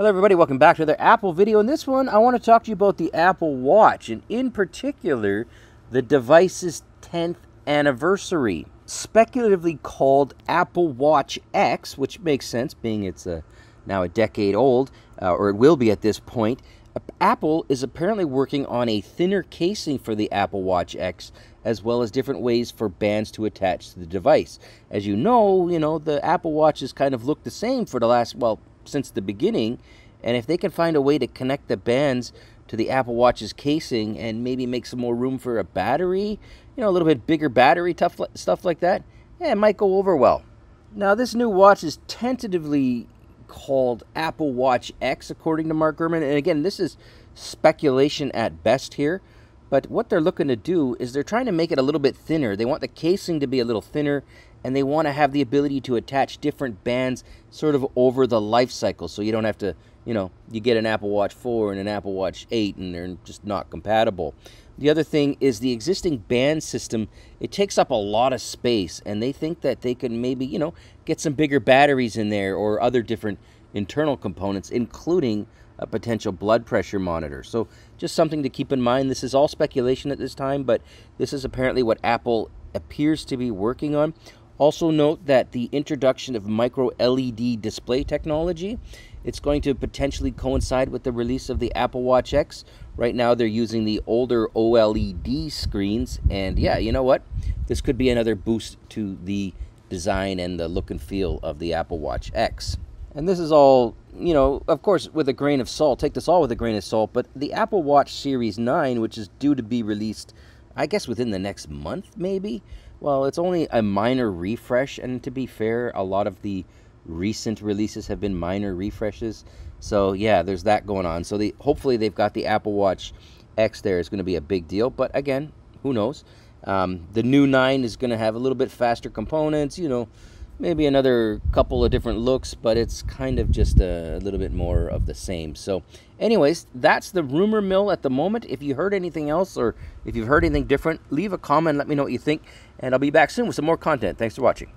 Hello everybody, welcome back to another Apple video. In this one, I want to talk to you about the Apple Watch, and in particular, the device's 10th anniversary. Speculatively called Apple Watch X, which makes sense being it's a, now a decade old, uh, or it will be at this point. Apple is apparently working on a thinner casing for the Apple Watch X, as well as different ways for bands to attach to the device. As you know, you know, the Apple Watches kind of look the same for the last, well, since the beginning. And if they can find a way to connect the bands to the Apple Watch's casing and maybe make some more room for a battery, you know, a little bit bigger battery, tough stuff like that, yeah, it might go over well. Now, this new watch is tentatively called Apple Watch X, according to Mark Gurman. And again, this is speculation at best here. But what they're looking to do is they're trying to make it a little bit thinner. They want the casing to be a little thinner and they want to have the ability to attach different bands sort of over the life cycle so you don't have to you know you get an apple watch 4 and an apple watch 8 and they're just not compatible the other thing is the existing band system it takes up a lot of space and they think that they can maybe you know get some bigger batteries in there or other different internal components including a potential blood pressure monitor so just something to keep in mind this is all speculation at this time but this is apparently what apple appears to be working on also note that the introduction of micro LED display technology, it's going to potentially coincide with the release of the Apple Watch X. Right now they're using the older OLED screens and yeah, you know what? This could be another boost to the design and the look and feel of the Apple Watch X. And this is all, you know, of course, with a grain of salt. Take this all with a grain of salt. But the Apple Watch Series 9, which is due to be released, I guess, within the next month, maybe, well, it's only a minor refresh, and to be fair, a lot of the recent releases have been minor refreshes. So yeah, there's that going on. So the hopefully they've got the Apple Watch X there is going to be a big deal. But again, who knows? Um, the new 9 is going to have a little bit faster components, you know, maybe another couple of different looks, but it's kind of just a little bit more of the same. So anyways, that's the rumor mill at the moment. If you heard anything else or if you've heard anything different, leave a comment, let me know what you think, and I'll be back soon with some more content. Thanks for watching.